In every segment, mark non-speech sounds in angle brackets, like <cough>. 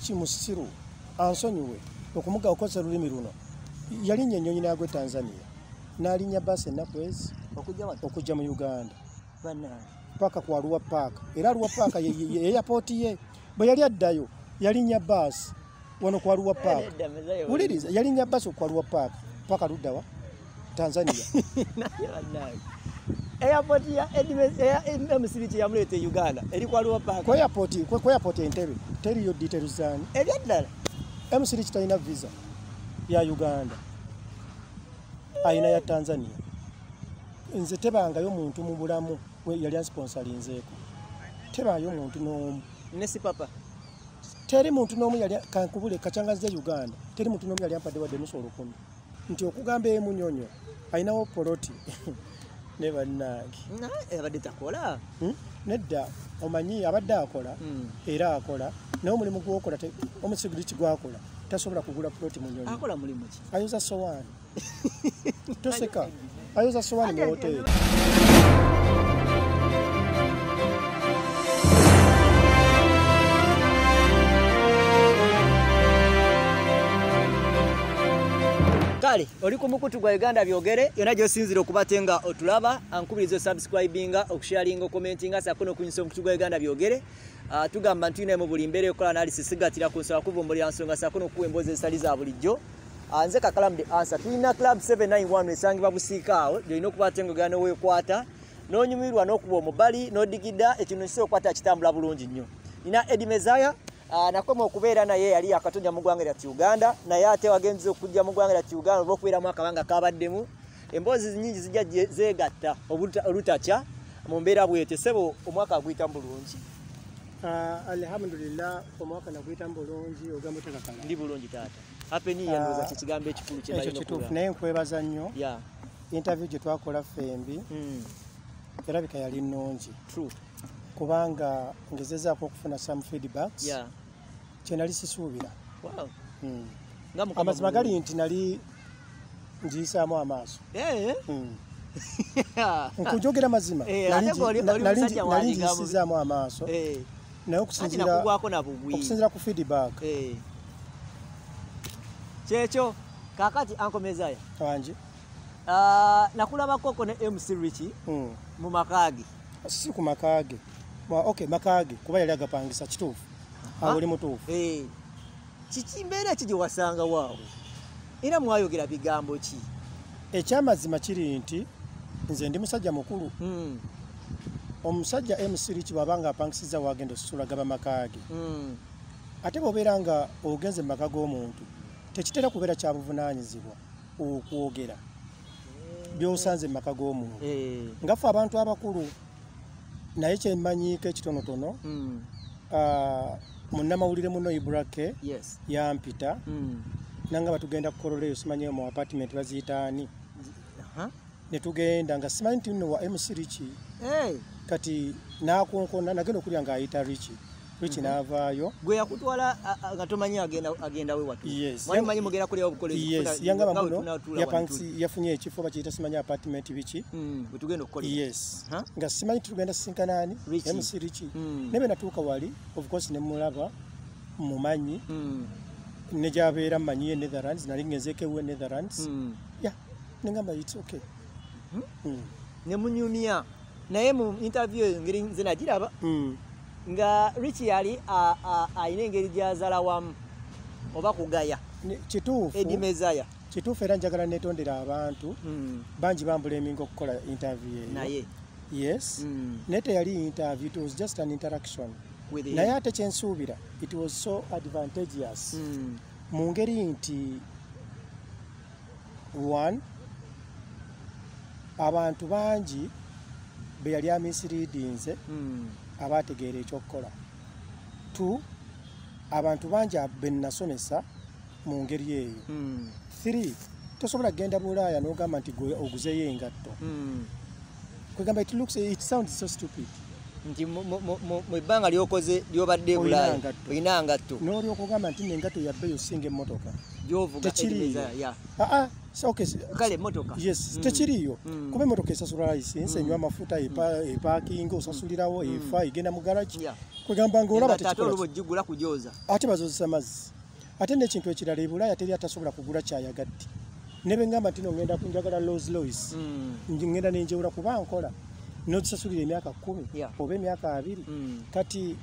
richi musiru ansonyiwe okumuga okozesa olulimi luno. Yalinnya ennyonyi nagwe tanzania. N'alinnya baasi ennaku ezi okujja mu uganda. Paaka ku aluwa paaka era aluwa paaka ye- ye- bwe yali addayo yalinnya baasi wano ku aluwa paaka wuliriza yalinnya baasi ku aluwa paaka paaka luddawa tanzania <laughs> airport ya Edmes- eya mcbt yamuleeta e uganda eri kwaliwo paaka ku airport ku airport entebe teriyo details zaani? Ebyaddala mcd kitalina visa ya uganda. Ayina ya tanzania. Nze tebangayo muntu mu bulamu we yali ansponsalinzeeko. Tebayo muntu n'omu. Ne sipapa teri muntu n'omu yali kankubule kacyangazi ya uganda. Teri muntu n'omu yali ampadde wadde nusu olukumi nti okugamba emunyonyo ayinawo poloti <laughs> ne bannange. Abadde takola? Hmm? nedda omanyi abadde akola Mm. era akola. Naye omulimu gwokola omusiguliti gwakola tasobola kugula mulimu ki? Ayoza sowaani <laughs> toseka. Ayoza sowaani mu hoteeri kale oli ku mukutu gwa uganda byogere yonna gyosinzire okubate nga otulaba ankubiriza osubscribinga okusharinga okomentinga sako nokunyisa omukutu gwa uganda byogere. Ah, tugamba nti mu buli mbeera ekola analysis sigatira ku nsonga kuvumbulira nsonga sako nokuwa emboozi ezitali za bulijjo. Ah, nze kakalamu the answer tulina club 791 esangibwa busiika awo gyolina okubate nga ogenda weekwata n'onyumirwa n'okuba omubali n'odigida ekintu kisobola okukwata kitambula bulungi nnyo. Nina edi mezaya nakoma okubeera naye yali akatonja mu ggwanga lyattu uganda naye ate wagenziza okujja mu ggwanga lyattu uganda oba okubeeramu akabanga kabaddemu emboozi nyingi zijja zeegatta olutakya mu mbeera bwete sebo omwaka guyitamu bulungi? Alhamdulillah omwaka naguyitamu bulungi ogamba otekakala ndi bulungi taata. Apeniya Ah, kyekigambo ekikulu ekyo kituufu naye nkwebaza nnyo. Interview gye twakola fembi mm, erabika yali nnungi. Kubanga ngezezaako okufuna some feedbacks. Ya kyenali sisuubira. Mm. mukama amazima gali nti nali ngiyisaamu amaaso. Eh, <laughs> Mm. nkunjogera mazima. Eh, Nali ate ngi- oli- na- oli nali musajja ngi- nali wandiga mu- ngiyisizaamu amaaso. Eh, naye okusinziira ku feedback. Kyekyo kakati ankomezaya wange. Ah, nakulabakoko ne mc richi Mm. mu makaage. Si ku makaage. Okay makaage kuba yali agapangisa kituufu oli mutuufu. Eh, kiki mbeera ki gye wasanga waawo? Era mwayogera bigambo ki? Ekyamazima kiri nti nze ndi musajja mukulu. Mm, omusajja mcr kibwaba nga apangisiza wagenda osasula gaba makaage mm, ate bw'obeera nga ogenze mu maka g'omuntu tekitera kubeera kya buvunaanyizibwa okwogera. Byosanze mu maka g'omuntu. Eh, ngaffe abantu abakulu naye kyemmanyiiko ekitonotono mm, ah, munnamawulire muno ibrake yampita mm, nanga batugenda kukololeyo simanyiyo mu apartment baziyita ani? Aha, ne tugenda nga simanyi nti nno wa mc riki eh, kati nakonkona nagenda okulya ng'ayita riki riki n'avaayo. Gwe yakutwala nga tomanyi agenda agenda we watu. Yes. mwali manyi mugenda yes. yangaba muno yafunye ekifo bakiyita simanyi apartment biki bwetugenda okukolera yes. Nga simanyi tugenda sinkanaani mc riki Mm. ne bwe natuuka wali of course ne mulaba mumanyi. Mm, ne gyabeera mmanyiye netherlands nali ngenzeeko ewe netherlands. Ya nengamba its okay. Mm. ne munyumya. Naye mu interview eyo ngeri nze nagiraba. Nga rich yali alina engeri gyazala wamu oba kugaya. Kituufu. Edimezaya kituufu era njagala netondera abantu. Mm, bangi bambuleminga okukola interview eyo. Naye. Yes. Mm, naye teyali interview it was just an interaction. Naye ate kyensuubira it was so advantageous. Mm, mu ngeri nti one abantu bangi be yali amisiriidinze mm, abategeera ekyokukola. Two abantu bangi be nasomesa mu ngeri eyo. Mm, three tosobola kgenda bulaaya n'ogamba nti gwe oguzeyo engatto. Mm, kwegamba it looks it sounds so stupid. Nti mu- ebbanga lyokoze lyobadde bulaaya ngatto. olina ngatto n'olyoka ogamba nti nengatto yabbeeyo singa emmotoka gyovuga okay, si- kale emotoka yes Mm. tekiriiyo Mm. kuba emmotoka esasula lisensi enywa amafuta epa- epaakinga osasulirawo efa egenda mu garagi Ya. kwegamba ngaolaba Engato ate oluba tekikola ogigula kugyoza ate bazozesa mazzi. Ate n'ekintu ekirala ebulaaya teri atasobola kugula kyayagadde ne bengamba nti no ngenda njagala Rolls Royce. Mm. ngenda nenjewula kuba nkola. Nogisasulira emyaka kumi oba emyaka abiri. Mm. kati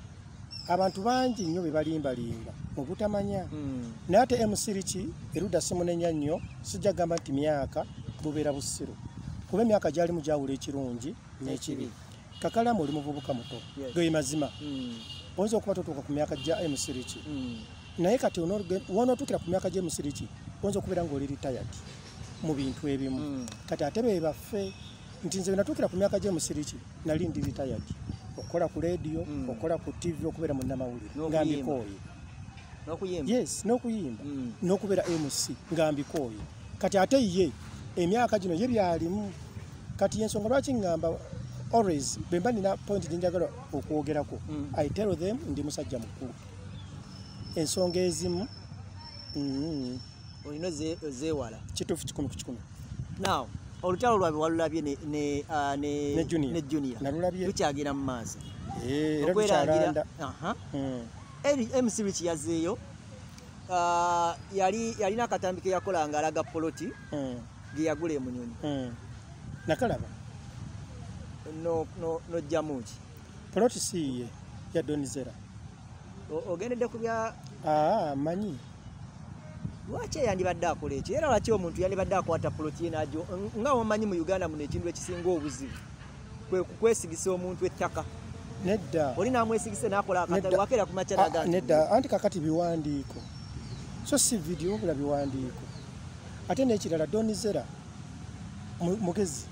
abantu bangi nnyo be balimbalimba mu butamanya Mm. naye ate emusiriki erudda simunenya nnyo sijja kugamba nti myaka bubeera busiru kuba emyaka gyalimu gyawula ekirungi n'ekibi. Kakalamu oli muvubuka muto ge mazima. Mm. oyinza okuba totuuka ku myaka gya emusiriki Mm. naye kati wonootuukira ku myaka gyemusiriki oyinza okubeera ngaoli retired mu bintu ebimu. Kati ate be baffe nti nze wenatuukira ku myaka gyemusiriki nali ndi retired. Okukola ku rediyo Mm. okukola ku tv okubeera mu nnamawulire nga mbikooye yes n'okuyimba. Mm. n'okubeera mc nga mbikooye kati ate ye emyaka gino ye byalimu. Kati yensonga lwaki ŋŋamba always bwe mba nina point gyenjagala okwogerako? Mm. i tell them ndi musajja mukulu. Ensonga ezimu mm, olina ozeewala? Kituufu kikumi ku kikumi. Now olutalo lwabwe walulabye ne- ne Junior. nalulabye. Lukyagenda mu maaso. Eh, era lukyalanda. Eri- mc rich yazzeeyo ah, yali yalina akatambi ke yakola nga alaga poloti mm, ge yagula emunyonyi mm. nakalaba. No- no- nojjamu ki? Poloti siiye ya donizera ogendedde ku bya aa manyi. Lwaki eyandibadde akola ekyo? Era lwaki omuntu yandibadde akwata poloti ye najo nga omanyi mu uganda muno ekintu ekisinga obuzibu kwe kukwesigisa omuntu ettaka nedda. Oli namwesigise nakola akatale Nedda. wakeera ku Ah, makyalaga nedda. Anti kakati biwandiiko. So si vidiyo wabula biwandiiko. Ate n'ekirala donizera mu- mugezi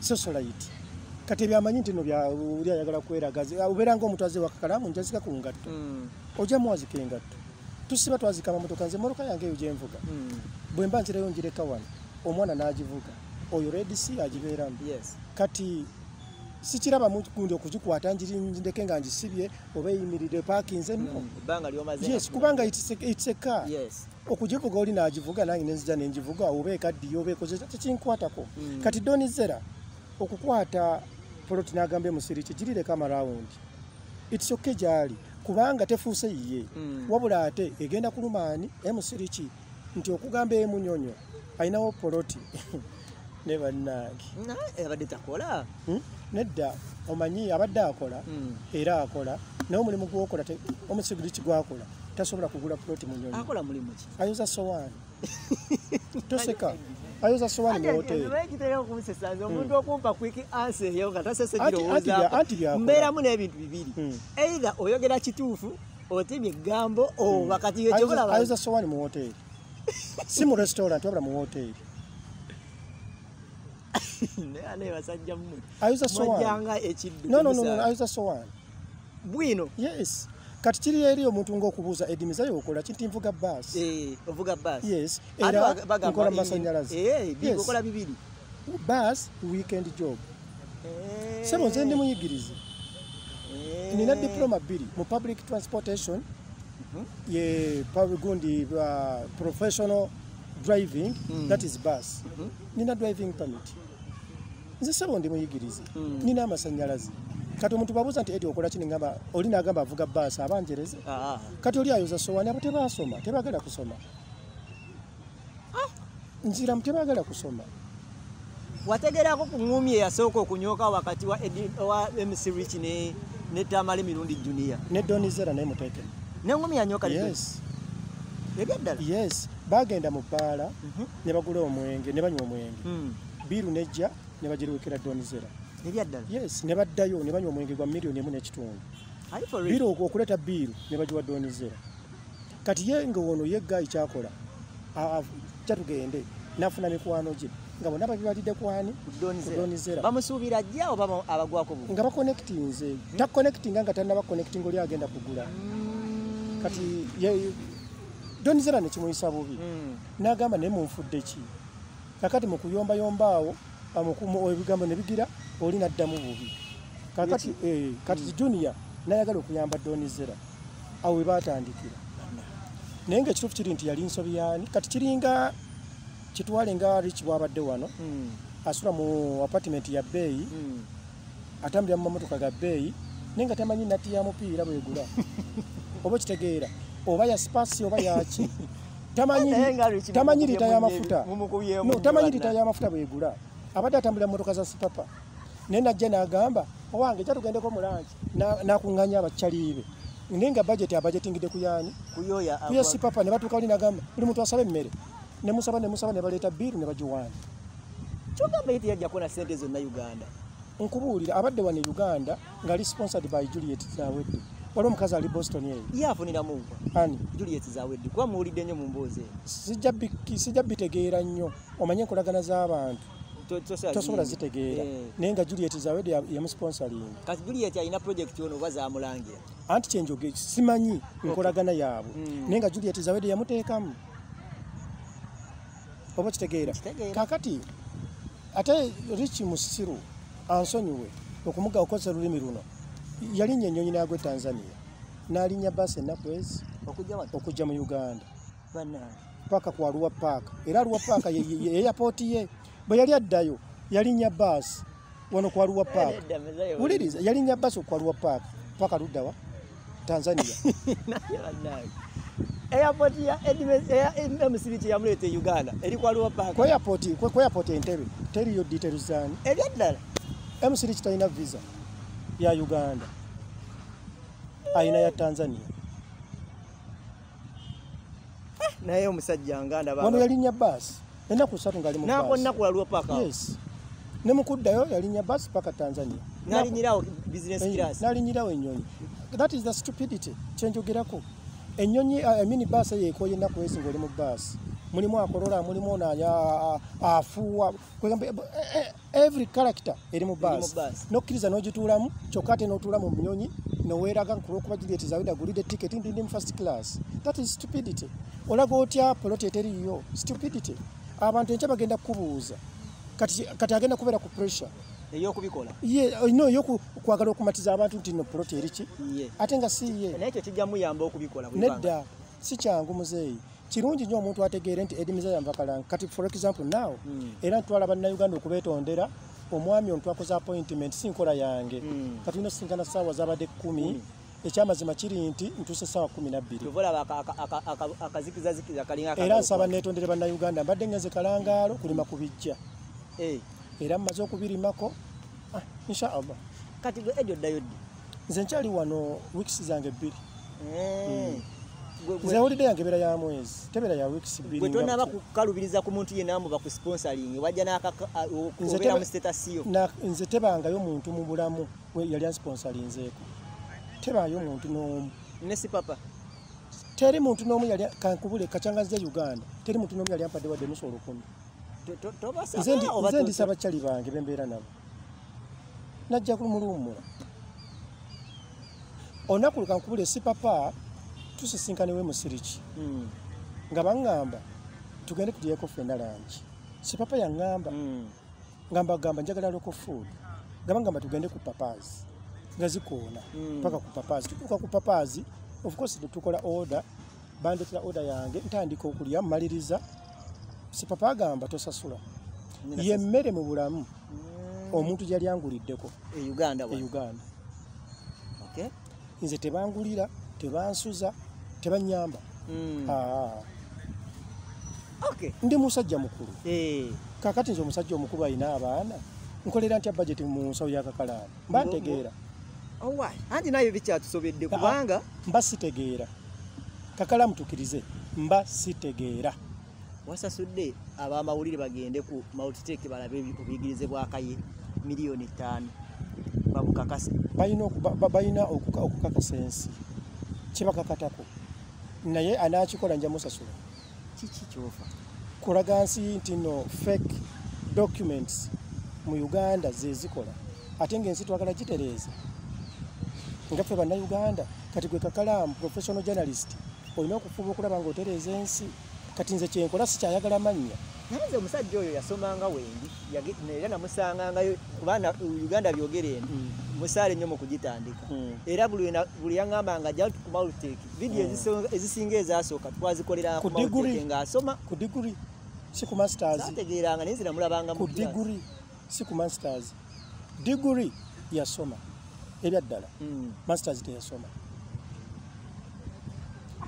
sosolite kati ebyamanyi nti no byali ayagala kweragazi obeera ngaomuntu aze wakakalamu njazika ku ngatto. Mm, ojja muwazika engatto. Tusiba twazika amamotoka nze emotoka yange eyo gyenvuga mm, bwe mba nzirayo njireka wano omwana n'agivuga. Oyo redisi agibeeramu. Yes. Kati sikiraba mugundi okugikwata njiri ndeke nga ngisibye oba eyimirire paakinze no Mm, yes kubanga it's a car. Yes. Okugivuga oli nagivuga nange nenzija nengivuga oba ekaddiyo oba ekoze tekinkwatako. Mm. kati donizera okukwata poloti n'agamba emusiriki girireka amarawundi its okay gyali kubanga tefuuse yiye. Mm. wabula ate egenda kulumaani emusiriki nti okugamba emunyonyo ayinawo poloti <laughs> ne bannange. Na, abadde takola? Hmm? nedda omanyi abadde akola Mm. era akola. Naye omulimu gwokola te- omusigiriki gwakola tasobola kugula poloti munyonyi ayoza sowaani <laughs> toseka. Ayoza sowaani mu hoteri ekitera okumusesanza omuntu okumpa quick answer eyo nga tasese Anti- anti bya- girowoozaako anti byakola. mbeeramu n'ebintu bibiri. Mm. either oyogera kituufu otebya eggambo oba kati yo kyokulaba ayoza sowaani mu hoteri si mu restaurant wabula mu hoteri naye basajja mmwe. Mwajjanga ekiddu no no no temusaala. no, ayoza sowaani bwino. Yes. Kati kiri eri omuntu ng'okubuuza edimi zayo okola kinti nvuga baasi eh, ovuga baasi yes. Era nkola masanyalaze eh, bibiri, okola baasi weekend job. Eh, sebo nze ndi muyigirize. Eh. nina diploma bbiri mu public transportation Mhm. ye gundi uh, professional driving Mm. that is bus. Mhm. nina driving permit nze sebo ndi muyigirize. Mm. nina amasanyalaze kati omuntu babuuza nti edi okola kini ngamba oli nagamba avuga baasi abanjereze Ah, kati oli ayoza sowani abo tebasoma tebagala kusoma. Nziramu tebagala kusoma. Wategerako ku ngumi eyasooka okunyooka wakati wa, wa mc rich ne, ne tamale emirundi junior? Ne donizera naye muteekemu nengumi yanyoka yes. Ebyaddala yes. Bagenda mu bbaala Mhm. ne bagula omwenge ne banywa omwenge. Mm, biiru nejja ne bagirwekera donizera yes ne baddayo ne banywa omwenge gwa miliyoni emu n'ekitundu. Biiru oku- okuleeta biiru ne bagiwa donizera kati ye nga ono ye gayi kyakola kya tugende nafuna mikwano gye. Nga bonna babibalidde kwani bamusuubira ajja oba ba- abagwako nga bakonekitinze. Takonekitinga nga talina bakonekitinga oli agenda kugula. Mm, kati donizera nekimuyisa bubi. Mm, n'agamba naye munfudde ki? Kakati mu kuyombayomba awo ebigambo ne bigira oli n'addamu bubi. Kakati eh, kati junior nayagala okuyamba donizera awo we batandikira naye ngaekituufu kiri nti yali nsobi yaani kati kiringa kitwale nga rich bwabadde wano Mm, asula mu apartment ya bbeeyi mm. atambulira mu mamotoka ga bbeeyi naye nga tamanyi natti ya mupiira bwegula <laughs> oba kitegeera oba ya spasi oba yaki <laughs> tamanyi lita y'amafuta tamanyi lita y'amafuta bwegula abadde atambulira mu motoka za sipapa naye najja n'agamba owange ja tugendeko mu lanki n'akuŋŋanya abakyaliibe naye nga bajeti abajetingidde ku yaani. Kuyoya kuya sipapa ne batuuka wali n'agamba buli muntu asaba emmere. Ne musaba ne musaba ne baleeta biiru ne bagiwaanya kyogamba yiti yajjako na sente zonna uganda. Nkubuulira abadde wano e uganda ng'ali sponsored by juliet zawedde waliwo omukazi ali boston eyo ye afuniramu ani? Juliet zawedde kuba muwulidde nnyo mu mboozi eyo sijja bi- sijja bitegeera nnyo. Omanye enkolagana z'abantu tosobola tosobola zi- zitegeera. Eh, naye nga juliet zawedde ya- yamusponsoring kati juliet alina project ono oba zamulangira anti kyenjoge simanyi nkolagana yaabwe. Mm. naye nga juliet zawedde yamuteekamu. Oba kitegeera? Kakati ate rich musiru ansonyiwe okumuga okozesa olulimi luno yalinnya ennyonyi n'agwa e tanzania. N'alinnya baasi ennaku ezi okujja mu uganda. Paka ku aluwa paaka era aluwa paaka ye- ye- ye eyapooti ye bwe yali addayo yalinnya baasi wano ku aluwa paaka wuliriza yalinnya baasi ku aluwa paaka paka luddawa tanzania. <laughs> Airport ya mcbt yamuleeta e uganda. Eri kwaliwo ku paaka airport ku ku airport entebe teriyo details zaani ebyaddala mcd kitalina visa ya uganda. Ayina ya tanzania. Naye omusajja nganda wano yalinnya baasi ennaku ssatu ngaali mu baasi nakonaku waliwo paaka yes. Ne mukuddayo yalinnya baasi paka tanzania. Nalinyirawo business Eh, class? n'alinyirawo ennyonyi. That is the stupidity kyenjogerako. Ennyonyi uh, mini baasi eyo ekoye ennaku ezi ng'oli mu baasi mulimu akolola mulimu onanya afuuwa eh, eh, every character eri mu baasi nokkiriza n'ogituulamu kyokka ate n'otuula mu nyonyi noweeraga kulwokuba agulidde ticket ndi ndi mu first class. That is stupidity. Olaga otya poloti eteriiyo stupidity abantu enkya bagenda kukubuuza. Kati agenda kubeera ku pressure. Eyokubikola. Ye no yo ku- kwagala okumatiza abantu nti no poloti eriki ate nga si ye. Naye ekyo kijja muyamba okubikola nedda. Si kyangu muzeeyi. Kirungi nnyo omuntu ategeere nti edimiza yanvakalanga kati for example now Mm. era ntwala bannayuganda okubeetondera omwami ono twakoze appointment si nkola yange. Mm. kati ino sinkana saawa zabadde kumi ekyamazima kiri nti ntuuse saawa kumi nabbiri era nsaba neetondere bannayuganda mbadde ngenze kalangaalo kulima ku bijja. Era mmaze okubirimako ah, inshaallah kati gwe edyo ddayo ddi nze nkyali wano wiikisi zange bbiri. Gwe- nze holiday yange ebeera ya mwezi tebeera ya wiikisi bbiri tonaba kukalubiriza ku muntu yenna muba ku sponsoring wajja n'okubeera mu status Na- nze tebangayo muntu mu bulamu yali ansponsalinzeeko tebaayo muntu n'omu. Ne sipapa teri muntu n'omu yali kankubule kacyangaziza uganda. Teri muntu n'omu yali ampadde wadde nusu olukumi nze ndisa bakyali bange bembeera nabo. Najja kumuluwumula olunaku lukankubule si papa tusisinkaniwe musiriki Mm, nga baŋŋamba tugende tulyeko ffenna langi. Si papa yaŋŋamba mm. ngamba gamba njagala loko food. Gamba ngamba tugende ku papazi nga zikoona Mm. paka ku papazi tutuuka ku papazi of course tetukola order bandetera order yange ntandika okulya mmaliriza. Si papa agamba tosasula. Nina ye sasa- mmere mu bulamu Mm. omuntu gyali anguliddeko. E uganda e nze tebangulira tebansuza tebanyamba. Mm. Okay. ndi musajja mukulu. Eh, kakati nze omusajja omukulu alina abaana? Nkolera ntya bajeti mu nsawo yakakalaana mba ntegeera. Anti nayo bikyatusobedde kubanga mba sitegeera. Kakalamu tukirize mba sitegeera. Wasasudde abamawulire bagende ku multitech balabe obuyigirize bwakaye miliyoni ttaano. Babukakase. Balina okukakasa ensi. Kibakakatako. Naye anakikola nja musasula. Kiki kyofa? Kulaga nsi nti no fake documents mu uganda zezikola ate ngaensi twagala gitereeza nga ffe bannayuganda kati gwe kakalamu professional journalist olina okufuba okulaba ngaotereeza ensi. Kati nze kyenkola sikyayagala mannya naye nze omusajja oyo yasomanga wendi era namusangangayo kubanga uganda byogere eno Mm. musaale nnyo mu kugitandika. Mm. era buli yaŋŋamba nga jja ku maluteki vidiyo Mm. ezisinga ezasooka twazikolera ng'asoma. Ku diguri si ku masters. Saategeeranga naye nze namulabanga ku diguri si ku masters. Diguri yasoma ebya ddala Mm. masters teyasoma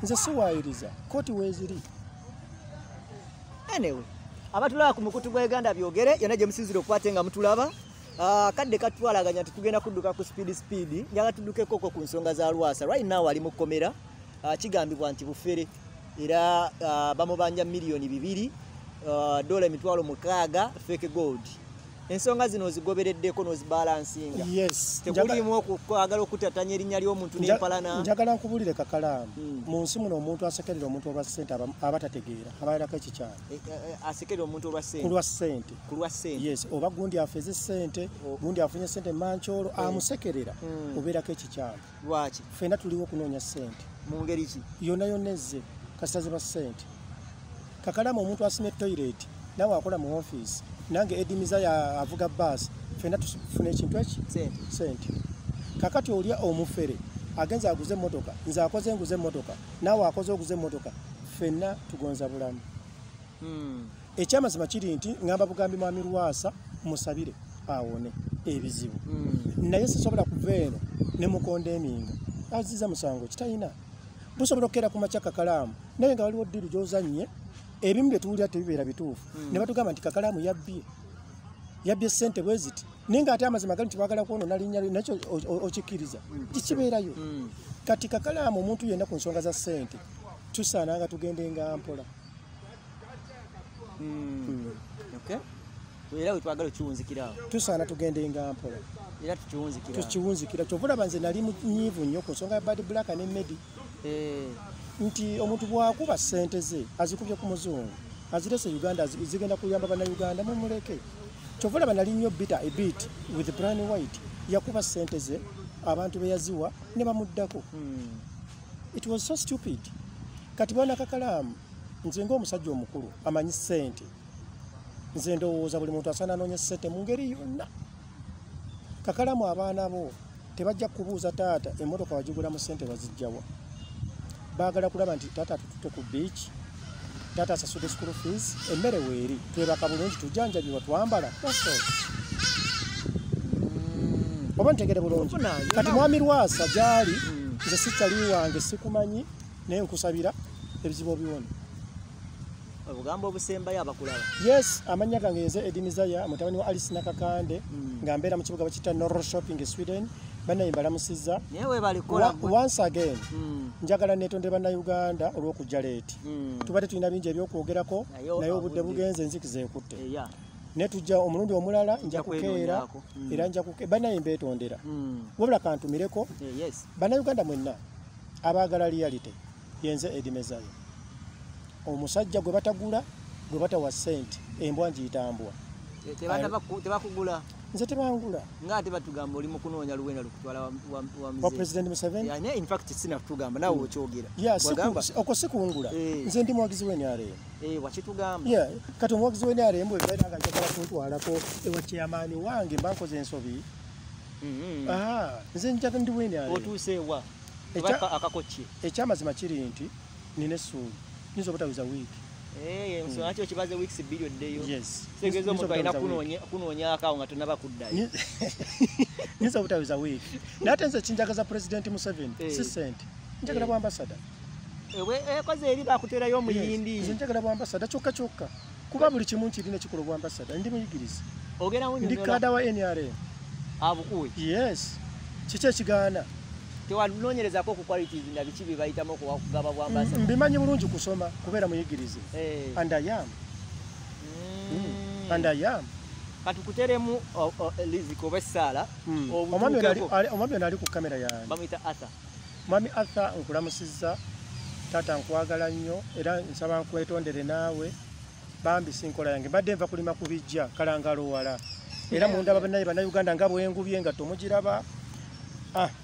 nze siwaayiriza kooti weeziri. Anyway abatulaba ku mukutu gwa uganda byogere yonna gye musinzire okukwate nga mutulaba. Ah, kadde katwalaganya nti tugenda kudduka ku speed speed njaga tuddukekoko ku nsonga za lwasa. Right now ali mu kkomera Ah, kigambibwa nti bufere. Era ah, bamubanja miliyoni bibiri dola emitwalo mukaaga fake gold ensonga zino ozigobereddeko n'ozibalansinga yes. Tekulimu okwagala okutatanya erinnya ly'omuntu n'empalana. njagala nkubulire kakalaamu Mm. mu nsi muno omuntu asekerera omuntu olwa ssente aba- tategeera abayirako ekikyalo. Eh, eh, asekerera omuntu olwa ssente? Lwa ssente. Yes oba gundi afeze ssente gundi afunye ssente mankyolo amusekerera Mm. obeerako ekikyalo. Lwaki? Ffenna tuliwo okunoonya ssente. Mu ngeri ki? Yonna yonna ezze kasita ziba ssente. Kakalaamu omuntu asimye toyireti nawe akola mu ofiisi nange edimiza ya avuga baasi ffenna tufuna ekintu eki? Sente. Kakati olya omufere agenza aguze emmotoka nze akoze nguze emmotoka naawe akoze oguze emmotoka ffenna tugonza bulamu. Mm. ekyamazima kiri nti ŋŋamba bugambi mwami lwasa musabire awone ebizibu. Mm. naye sisobola kuva eno ne mukondeminga aziza musango kitalina busobola okukeera ku makya kakalaamu naye nga waliwo ddiru gyozanye ebimu bye tuwulira tebibeera bituufu. Mm. ne batugamba nti kakalaamu yabbye. Yabbye sente bwe ziti. Naye ngaate amazima gali nti bagala kwonona linnya lye nakyo okikkiriza. Kikibeerayo Mm. kati kakalaamu omuntu yenna ku nsonga za sente tusaana nga tugendenga mpola. Mm. Okay. era wetwagala okiwunzikirawo tusaana tugendenga mpola. Era tukiwunzikira. Kyova olaba nze nali munyiivu nnyo ku nsonga ya bad black ne medi. Eh, nti omuntu bwakuba sente ze azikubye ku muzungu azirese uganda zi- zigenda kuyamba bannayuganda mumuleke kyova olaba nali nnyo bita ebit with brian white. Yakuba sente ze abantu beyaziwa ne bamuddako. Mm. it was so stupid. Kati bwana kakalaamu nze ngaomusajja omukulu amanyi sente nze ndowooza buli muntu asaana anoonye sente mu ngeri yonna. Kakalaamu abaana bo tebajja kubuuza taata emmotoka wagigulamu sente bazijjawa baagala kulaba nti taata atututte ku beach taata asasudde school fees emmere weeri twebaka bulungi tujjanjabibwa twambala. Mm. oba ntegere bulungi. Kati mwami lwasa gyali nze sikyali wange sikumanyi naye nkusabira ebizibu obiwone obugambo obusembayo abakulaba. Yes amannya gange nze edimizaya mutabani wa alice nakakande Mm. nga mbeera mu kibuga bakiyita norro shopping sweden banaye mbalamusizza once again Mm. njagala netondere bannayuganda olw'okujja leeti. Mm. tubadde tulina bingi ebyokwogerako Naye obudde bugenze enzikiza ekutte naye tujja omulundi omulala nja kukeera kwenoonyaako. Mm. era nja kuke banaye mbeetondera. Wabula kantumireko Eh, bannayuganda mwenna abaagala reality yenze edimezayo omusajja gwe batagula gwe batawa sente embwa ngiyitambwa tebakugula nze tebangula nga ate batugamba oli mu kunoonya luwenda lukutwala wa- president museveni? In fact sinatugamba nawe okyogera. Wagamba okwo sikungula. Eh. nze ndi muwagizi w'enrm eh, wakitugamba Yeah, kati omuwagizi w'enrm bwebeera nga njagala kuntwalako ewa kyamaani wange mba nkoze ensobi. Mhm. Ah, nze njaga ndi akakokye ekyamazima kiri nti nina essuubi. Nyinza obutawiza wiiki? Eh, nakyo kibaze weeks bbiri oddeyo yes. Tegeeza omuntu alina kunoonyako awo nga tonaba kuddayo nyinza obutawiza wiiki naye ate <laughs> nze kinjagaza pulezidenti museveni Eh. si sente. Njagala Eh. bwambasada ekoze eri bakuterayo nze omuyindi. Njagala bwambasada kyokka kyokka. Kuba buli kimu nkirina kikola obwambasada ndi muyigiriza ndi kada wa nrm abukuwe. Yes. Kiki ekigaana tewanoonyerezako ku qualities na biki bye bayitamu okugaba bwambasa. Mbimanyi bulungi kusoma kubeera muyigirize. Eh. and i am. Mm. and i am. Katukuteremu o- o- liziki oba essaala Mm. omwami ono ali- ku kamera yange. Bamuyita arthur. Mwami arthur nkulamusizza taata nkwagala nnyo era nsaba nkwetondere naawe. Bambisa enkola yange mbadde nva kulima ku bijja kalangalo wala. Era mundaba banaye bannayuganda nga bwengubye nga tomugiraba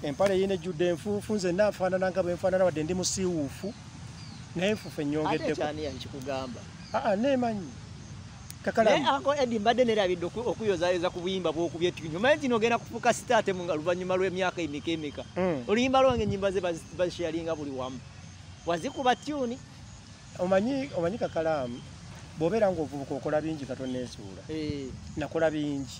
empale yina ejjudde enfuufu nze naafaanana nga bwenfaanana wadde ndi musiiwuufu naye enfuufu ate ennyongeddeko ekyani yakikugamba aa neemanyi. Kakalamu. Ako edi mbadde nerabidde oku- okuyozayoza ku buyimba bwokubya omanyi nti nogenda kufuuka sitaate mu nga luvannyuma lw'emyaka emika emika Mm. oluyimba lwange enyimba ze bazi- bazisharinga buli wamu. Wazikuba tyuni omanyi omanyi kakalamu bw'obeera ng'ovubuka okola bingi katoneezuula Eh, nakola bingi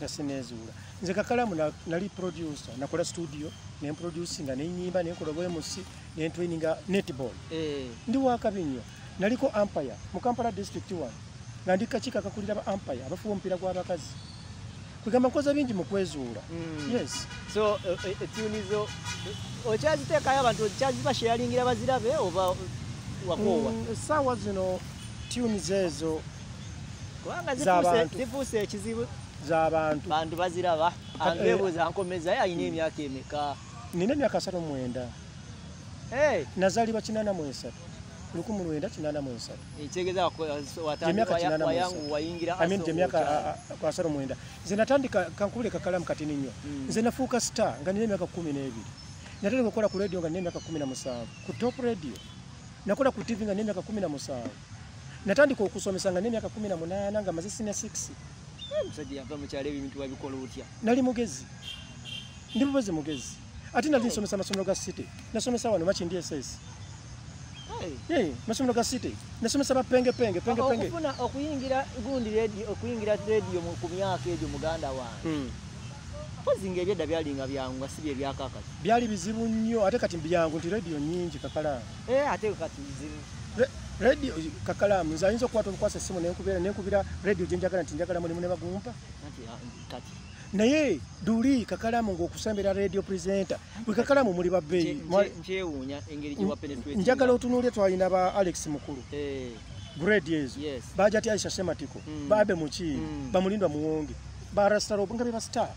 nga sineezuula nze kakalamu na- nali producer nakola studio nemproducinga nenyimba nenkola bwemusi nentwininga netball eh, ndi wakabi nnyo naliko ampire mu kampala district 1 nga ndi kakiiko akakulira ba ampire abafuba omupiira gw'abakazi kwegamba nkoza bingi mu kwezuula Mm. yes so eh, eh, etyuni zo okyaziteekayo abantu okyazibasharingira bazirabe oba wakoowa Mm, essaawa zino tunes ezo kubanga zifuuse ekizibu z'abantu. Bantu baziraba. Eh, angebuuza nkomezayo alina emyaka emeka? Nina emyaka asatu mwenda. Eh, nazaalibwa kinana mu esatu. Lukumi lwenda kinana mu esatu. Gyemyaka asatu mwenda. Nze natandika kankubule kakalamu katini nnyo Mm. nze nafuuka star nga nina emyaka kumi n'ebiri. Natandika okukola ku radio nga nina emyaka kumi na musanvu. Ku top radio nakola ku tv nga nina emyaka kumi na musanvu. Natandika okusomesa nga nina emyaka kumi na munaana nga maze sina 6 omusajja yava mukyalo ebintu wabikola otya? Nali mugezi. Ndi bubezi mugezi. Ate nali nsomesa amasomero ga city. Nasomesa wano makindi ss Eh, masomero ga city. Nasomesa bapengepenge pengepenge okufuna okuyingira gundi radio okuyingira radio ku myaka egyo muganda wange. Mm. pozi nga ebyedda byalinga byangu nga si bye byakakati byali bizibu nnyo ate kati byangu nti radio nyingi kakalamu Eh, ate kati zibu Re- radio kakalamu nze ayinza okukwata obukwasa essimu nenkubira nenkubira radio gyenjagala nti njagala mulimu ne bagumpa. Ah, naye duli kakalamu ng'okusembera radio presenter. Bwe kakalamu muli babbeeyi njagala otunuulye twalina ba alex mukulu. Eh, grade ezo yes. Baja ti aisha sematiko. Mm. babe mukiini Mm. bamulindwa muwonge. Barastaro nga beba star.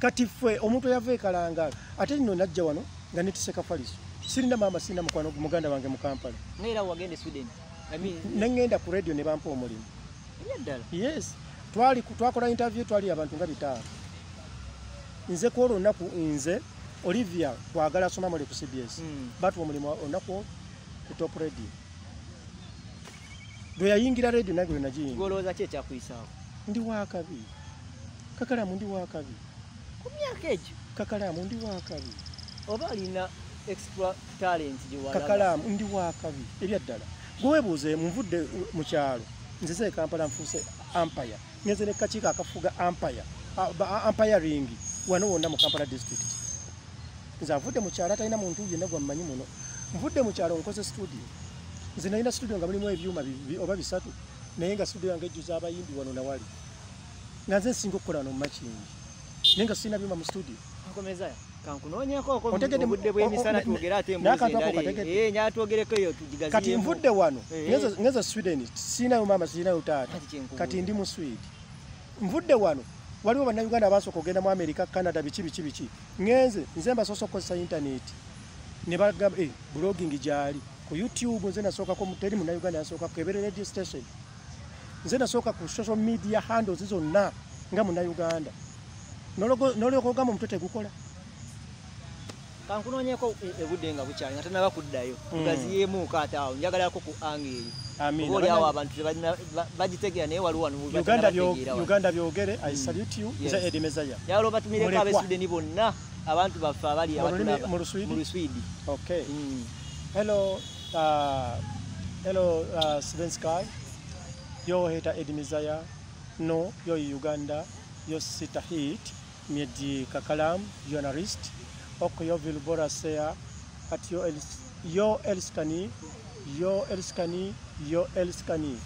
Kati ffe omuntu eyava ekalangala ate nno najja wano nga netiseka faliso sirina maama sirina mukwano muganda wange mu kampala. Ngaera wagenda e sweden. Neŋŋenda ku radio ne bampa omulimu. Yes. Twali twakola interview twali abantu nga bitaano. Nze kwolwo olunaku nze olivia twagala asoma muli ku cbs Mm. batuwa omulimu olunaku olwo ku top radio. Lwe yayingira radio nange lwe nagiyingira. Golowooza ki ekyakuyisaawo ndi wakabi kakalamu ndi wakabi ku myaka egyo? Kakalamu ndi wakabi oba olina extra talent gyewalaba kakalamu ndi wakabi ebyaddala gwewebuuze nvudde mu kyalo nzize e kampala nfuuse ampaya ngenze ne kakiiko akafuga ampaya ampiring wano wonna mu kampala district. Nze avudde mu kyalo atalina muntu yenna gwammanyi muno. Nvudde mu kyalo nkoze studio. Nze nalina studio nga mulimu ebyuma oba bisatu naye nga studio yange ejjuza abayimbi wano nawali. Nga nze nsinga okukola wano mumakingi naye nga sirina byuma mu studio kati nvudde wano ngeze- ngeze sweden sirinayo maama sirinayo taata. Kati ndi mu swede nvudde wano waliwo bannayuganda abasooka okugenda mu amerika canada biki biki biki. Ngenze nze mbasoose okukozesa intaneti ne bagamba eh, blogging gyali. Ku youtube nze nasookako teri munnayuganda yasooka kebere radio station nze nasooka ku social media handles zonna nga munnayuganda. Nolyoka ogamba omutwe tegukola kankunoonyeko e- ebudde nga bukyali nga tanaba kuddayo Mm. tugaziyemuuko ate awo njagalako ku ange eyo Amiina. oba oliawo abantu tebalina- ba- bagitegeera naye waliwo wano bwe uganda batannaba byo- tegeera wano. uganda byogere i salute you nze edi mezaya njagala obatumireko abeswideni bonna abantu baffe abali abatulaba mu Luswidi? okay Mm. Hello, uh, hello, uh, Svenskaj. Yo heter Eddie Mizaya. No, yo Uganda. Yo sitter hit. Miedi Kakalam, journalist. Och jag vill bara säga att jag, äls jag älskar ni. Jag älskar ni. Jag älskar ni.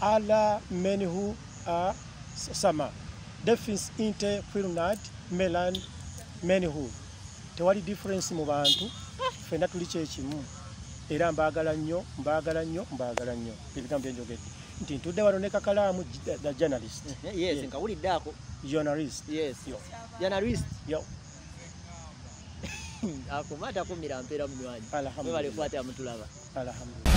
Alla människor är s- samma. Det finns inte skillnad mellan människor. tewali difference mu bantu ffenna tuli kyekimu era mbaagala nnyo mbaagala nnyo mbaagala nnyo ebigambo byenjogedde nti ntudde wano ne kakalaamu the journalist <laughs> yes Yeah. nkawulidde ako journalist yes Yo. journalist yo <coughs> ako mata kumira mpeera munywanyi Alhamdulillah. webale kukwata mutulaba alhamdulillah